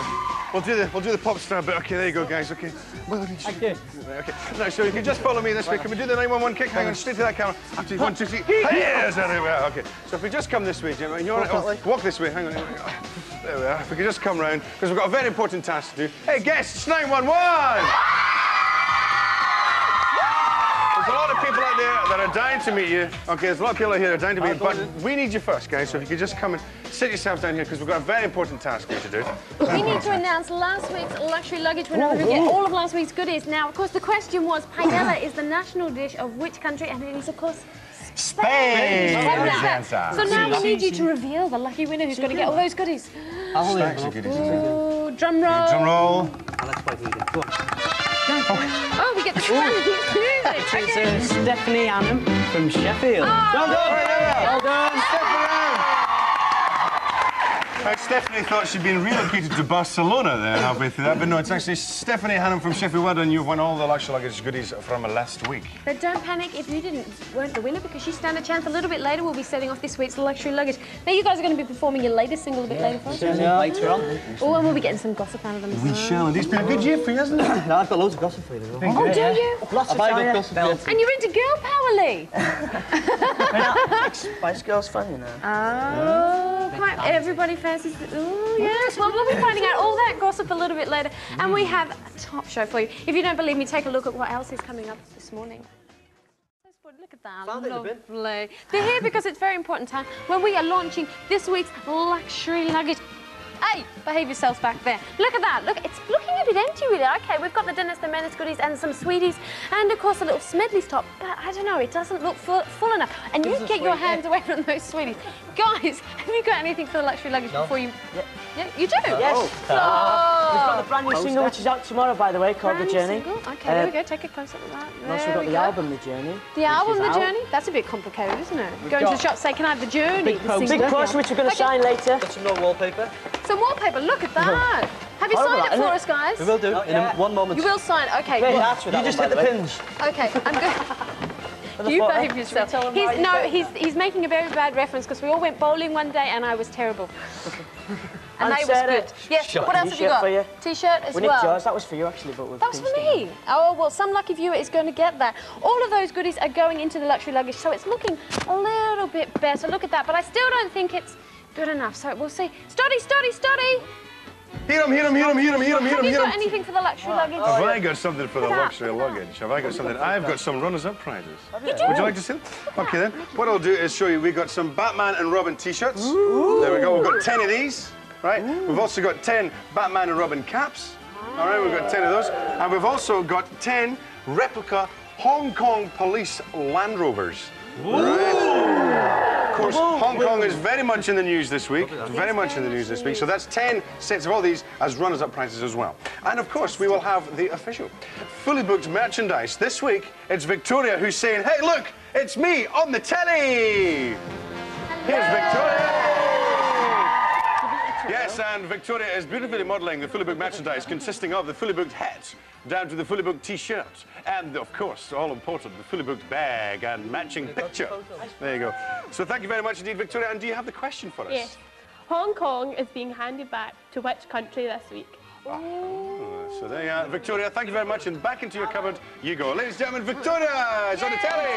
So here we We'll do the we'll do the pop star bit. Okay, there you go, guys. Okay. Well, Okay. Okay. No, so if you can just follow me this way. Can we do the 911 kick? Hang on, straight to that camera. After one, two, three. Yes, there we are. Okay. So if we just come this way, Jim, and you're Walk way. oh, walk this way. Hang on. There we are. If we could just come round, because we've got a very important task to do. Hey, guests, 911. Are dying to meet you. Okay, there's a lot of people out here that are dying to meet you, but we need you first, guys. So if you could just come and sit yourself down here, because we've got a very important task for you to do. We need to announce last week's luxury luggage winner who get all of last week's goodies. Now, of course, the question was, paella is the national dish of which country? And it is, of course, Spain! Simple as That's the that. answer. So now we need you to reveal the lucky winner who's going to get all those goodies. I'll hold Stacks of goodies. Ooh, drum roll. Drum roll. Let's play music. Go on. Oh, we get the Music. It's uh, Stephanie Annam from Sheffield. Oh, well done! Well done! Uh, Stephanie thought she'd been relocated to Barcelona there halfway through that, but no, it's actually Stephanie Hannum from Sheffield. Well done, you've won all the luxury luggage goodies from last week. But don't panic if you didn't weren't the winner because you stand a chance. A little bit later, we'll be setting off this week's luxury luggage. Now you guys are going to be performing your latest single a bit later for us. Later on. Oh, and we'll be getting some gossip out of them. We well. shall, and it's been a good year for you, hasn't it? No, I've got loads of gossip for you. as well. Oh, do you? Lots of gossip. And you're into girl power, Lee. Spice Girls fan, you know. Oh, quite everybody fancies. The, oh, yes. Well, we'll be finding out all that gossip a little bit later, and we have a top show for you. If you don't believe me, take a look at what else is coming up this morning. Look at that, Found it in the bin. lovely. They're here because it's very important time when we are launching this week's luxury luggage. Hey, behave yourselves back there. Look at that. Look, it's looking a bit empty, really. Okay, we've got the Dennis the Menace goodies and some sweeties, and of course a little Smedley's top. But I don't know, it doesn't look full, full enough. And you get your hands away from those sweeties, guys. Have you got anything for the luxury luggage before you? Yeah. you do. Yes. Oh. We've got the brand new single, which is out tomorrow, by the way, called Brand The Journey. single. Okay, there we Uh, go. Take a close up of that. We've also got we the go. album, The Journey. The album, is The out. Journey. That's a bit complicated, isn't it? Go into got the shop, say, "Can I have the Journey?" Big, the Big single? poster, which we're going to sign later. Got some more wallpaper. Some wallpaper. Look at that. Have you Horrible, signed it isn't for it? us, guys? We will do Oh, in yeah. a, one moment. You will sign. Okay. Great well, arts with You just one, hit the by pins. Okay, I'm good. you photo. behave yourself. tell him He's, no, he's he's making a very bad reference because we all went bowling one day and I was terrible. and And they was good. Yes. What else have you got? T-shirt as We well. yours. That was for you, actually, but That was for pinched it. me. Oh, well, some lucky viewer is going to get that. All of those goodies are going into the luxury luggage, so it's looking a little bit better. Look at that, but I still don't think it's good enough, so we'll see. Stoddy, Stoddy, Stoddy! Hit him, hit him, hit him, hit him, hit him, hit Have him, you hit got him. anything for the luxury luggage? Have I got something for the Look at that, luxury look at that. luggage? Have I got something? I've got some runners-up prizes. You do? Would you like to see them? Okay then. What I'll do is show you. We've got some Batman and Robin T-shirts. There we go. We've got ten of these. Right. We've also got ten Batman and Robin caps. All right. We've got ten of those, and we've also got ten replica Hong Kong Police Land Rovers. Right. Of course, Hong Kong is very much in the news this week. Very much in the news this week. So that's 10 sets of all these as runners-up prizes as well. And of course, we will have the official fully booked merchandise. This week, it's Victoria who's saying, hey, look, it's me on the telly. Here's Victoria. Yes, and Victoria is beautifully modelling the fully booked merchandise consisting of the fully booked hat down to the fully booked t-shirt and, of course, all important, the fully booked bag and matching picture. There you go. So thank you very much indeed, Victoria. And do you have the question for us? Yes. Hong Kong is being handed back to which country this week? Oh, So there you are. Victoria, thank you very much. And back into your cupboard you go. Ladies and gentlemen, Victoria is on the telly.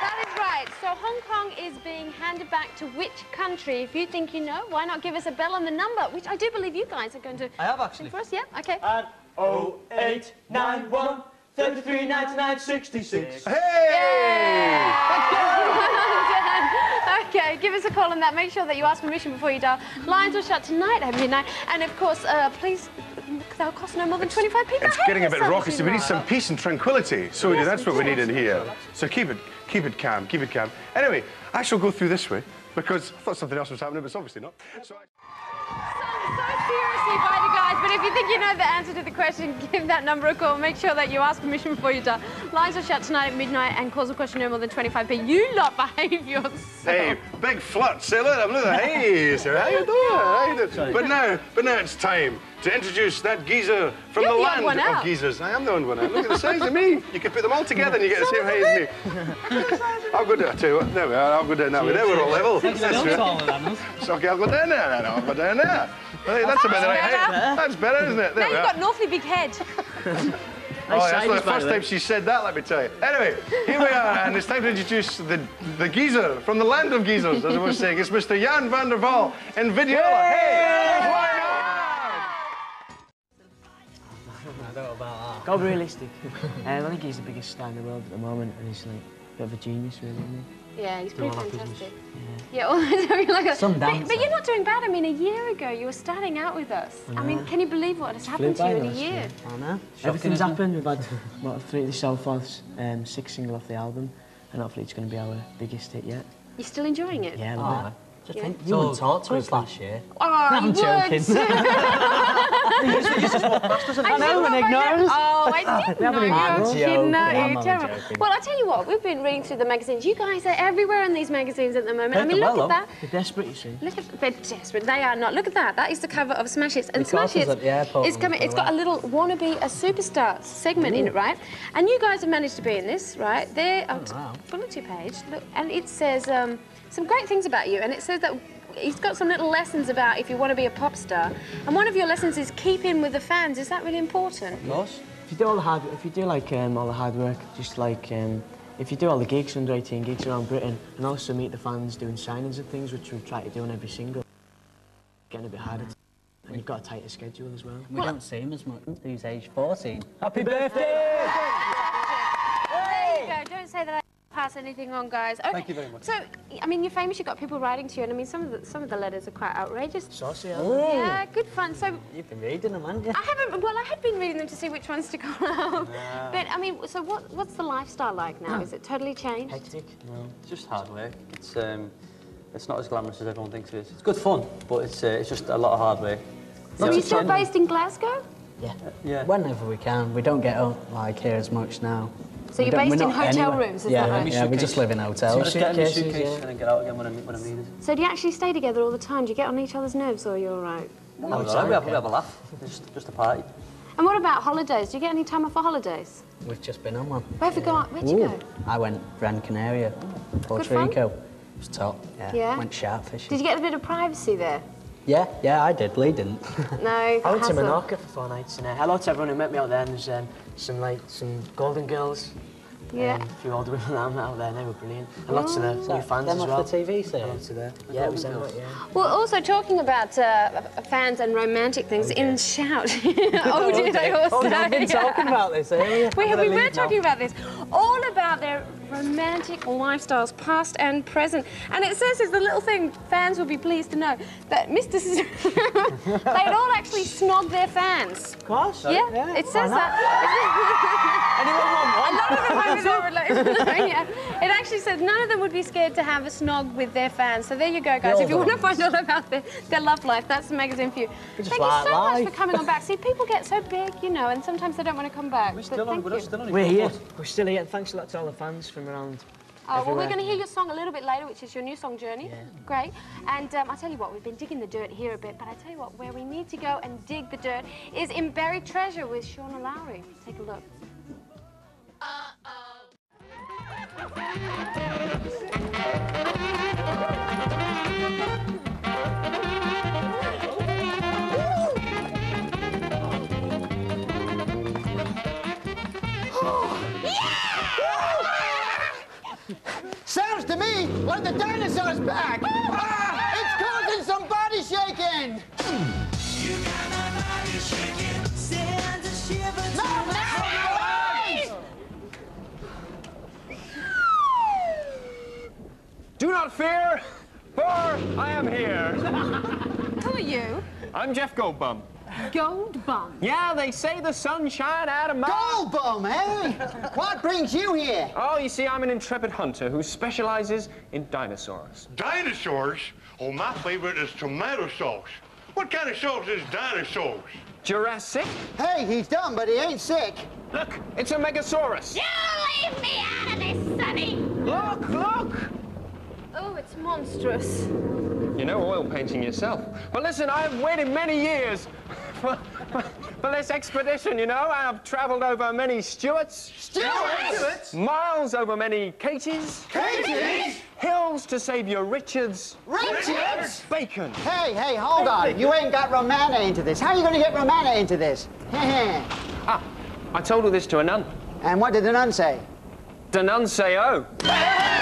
That is right. So Hong Kong is being handed back to which country? If you think you know, why not give us a bell on the number, which I do believe you guys are going to I have sing actually. for us. Yeah, okay. And 0891 33 99 66. Hey! okay, give us a call on that. Make sure that you ask permission before you dial. Lines will shut tonight at midnight. And of course, uh, please, they'll cost no more than 25 people. It's getting a bit raucous. We need some peace and tranquility. So do. That's what we need in here. So keep it, keep it calm, keep it calm. Anyway, I shall go through this way because I thought something else was happening, but it's obviously not. So. So, so seriously by the guys, but if you think you know the answer to the question, give that number a call. Make sure that you ask permission before you dial. Lines are shut tonight at midnight and calls of question no more than 25p. You lot behave yourself. Hey, big flut, sailor. I'm looking. Hey, sir, how you doing? How you doing? But now, but now it's time to introduce that geezer from You're the the land odd one of geezers. I am the only one out. Look at the size of me. You can put them all together and you get the same height as me. I'll go down. I tell you what. There we are. I'll go down that way. There we're all level. That's Still right. taller than us. So, okay, I'll go down there. Then. I'll go down there. Hey, that's about the right better. height. That's better, isn't it? There Now we you've got an awfully big head. Oh, that's size, the first time she said that, let me tell you. Anyway, here we are, and it's time to introduce the, the geezer from the land of geezers, as I was saying. It's Mr. Jan van der Waal in Videola. Hey! why I don't know about Go realistic. um, I think he's the biggest star in the world at the moment, and he's like a bit of a genius, really, isn't he? Yeah, he's pretty all that business. fantastic. Yeah, all the time you're like that. Some but, dancer. but you're not doing bad. I mean, a year ago you were starting out with us. I mean, can you believe what has happened to you in a year? I know. Everything's happened. We've had what, three of the self-offs, um, six single off the album, and hopefully it's going to be our biggest hit yet. You're still enjoying it? Yeah, I love it. Yeah. You wouldn't talk to us last year. Oh, I'm you joking. would. I know, and ignore us. Oh, I didn't know. haven't You're ignored kidding. No, Yeah, I'm you're terrible. joking. Well, I'll tell you what, we've been reading through the magazines. You guys are everywhere in these magazines at the moment. I mean, look well, at that. They're desperate, you see. Look at they're desperate. They are not. Look at that. That is the cover of Smash Hits. And Smash castles Hits at the airport is coming. It's got a little wannabe a superstar segment in it, right? And you guys have managed to be in this, right? There, oh, wow. pull it page. Look, and it says um, some great things about you. And it says that. He's got some little lessons about if you want to be a pop star, and one of your lessons is keep in with the fans. Is that really important? Of course. If you do all the hard, if you do like um, all the hard work, just like um, if you do all the gigs under 18 gigs around Britain, and also meet the fans doing signings and things, which we try to do on every single, getting a bit harder. To, and you've got a tighter schedule as well. We don't see him as much. He's age 14. Happy birthday! There you go. Don't say that I pass anything on, guys. Okay. Thank you very much. So, I mean, you're famous. You've got people writing to you, and I mean, some of the some of the letters are quite outrageous. Saucy, Yeah, good fun. So, You've been reading them, haven't you? I haven't. Well, I had been reading them to see which ones to call out. But I mean, so what? What's the lifestyle like now? Is it totally changed? hectic. It's just hard work. It's um, it's not as glamorous as everyone thinks it is. It's good fun, but it's uh, it's just a lot of hard work. So, are you still based in Glasgow? Yeah. Yeah. Whenever we can. We don't get out like here as much now. So you're based in hotel anywhere. rooms, is yeah, that right? Yeah, we just live in I hotels. just get in my suitcases, suitcase yeah. and then get out again when I'm, when I'm needed. So do you actually stay together all the time? Do you get on each other's nerves, or you're all right? No, it's all right. We have, we have a laugh. It's just, just a party. And what about holidays? Do you get any time off for holidays? We've just been on one. Where have you gone? Where'd you go? I went Gran Canaria, Puerto Good fun? Rico. It was top. Yeah. Yeah? Went shark fishing. Did you get a bit of privacy there? Yeah, yeah, I did. Lee didn't. No. I went to hassle. Menorca for four nights, and uh, hello to everyone who met me out there. And there's um, some like some Golden Girls, Yeah. um, a few older women around out there. and They were brilliant, and lots of the new that fans them as off well. the TV series? Lots of the, yeah, it was them, yeah. Well, also talking about uh, fans and romantic things in Shout. oh, did I also? Oh, I've been talking about this earlier. We, I'm we were leave now. talking about this, all about their romantic lifestyles, past and present. And it says, is the little thing fans will be pleased to know that Mr. S- they'd all actually snog their fans. Of course. Yeah, it says that. A lot of them over there would like, yeah. It actually says none of them would be scared to have a snog with their fans. So there you go, guys. all If you want to find out about their, their love life, that's the magazine for you. Thank you like so much for coming on back. See, people get so big, you know, and sometimes they don't want to come back. We're still on, we're still on We're here. We're still here. Thanks a lot to all the fans from around. Oh, well, we're going to hear your song a little bit later, which is your new song, Journey. Yeah. Great. And um, I tell you what, we've been digging the dirt here a bit, but I tell you what, where we need to go and dig the dirt is in Buried Treasure with Shauna Lowry. Take a look. Sounds to me like the dinosaur's back. You? I'm Jeff Goldbum. Goldbum? Yeah, they say the sun shine out of my... Gold bum, eh? What brings you here? Oh, you see, I'm an intrepid hunter who specializes in dinosaurs. Dinosaurs? Oh, my favorite is tomato sauce. What kind of sauce is dinosaurs? Jurassic? Hey, he's dumb, but he ain't sick. Look, it's a Megasaurus. You Leave me out of this, Sonny! Look, look! It's monstrous. You know oil painting yourself. But listen, I have waited many years for, for, for this expedition, you know. I have travelled over many Stuarts. Stuarts? Miles over many Katies. Katies? Hills to save your Richards. Richards? Bacon. Hey, hey, hold on. You ain't got Romana into this. How are you going to get Romana into this? Ah, I told her this to a nun. and what did the nun say? The nun say, oh.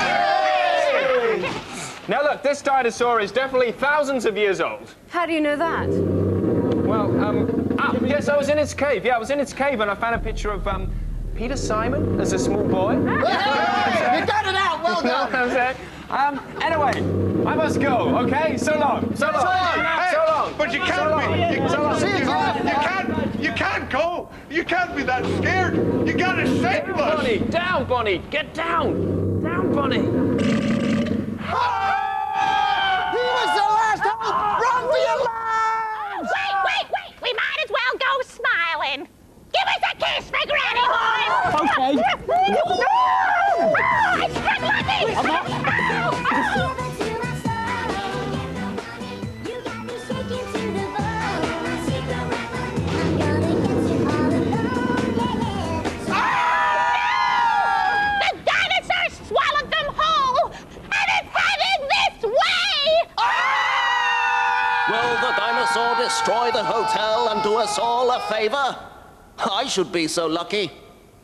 Now look, this dinosaur is definitely thousands of years old. How do you know that? Well, um, ah, yes, I was in its cave. Yeah, I was in its cave and I found a picture of, um, Peter Simon as a small boy. you got it out. Well done. know what Um, anyway, I must go, okay? So long. So long. So Hey, So long. But you can't long. be. You, So long. you, you can't. You can't go. You can't be that scared. You gotta save us. Bonnie, down, Bonnie. Get down. Down, Bonnie. He was the last hope. Run for your lives! Oh, wait, wait, wait! We might as well go smiling. Give us a kiss for Granny! Okay. Oh, I struck lucky! Us all a favor? I should be so lucky.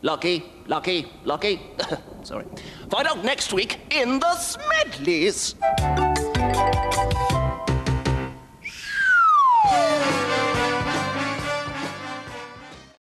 Lucky, lucky, lucky. Sorry. Find out next week in the Smedleys.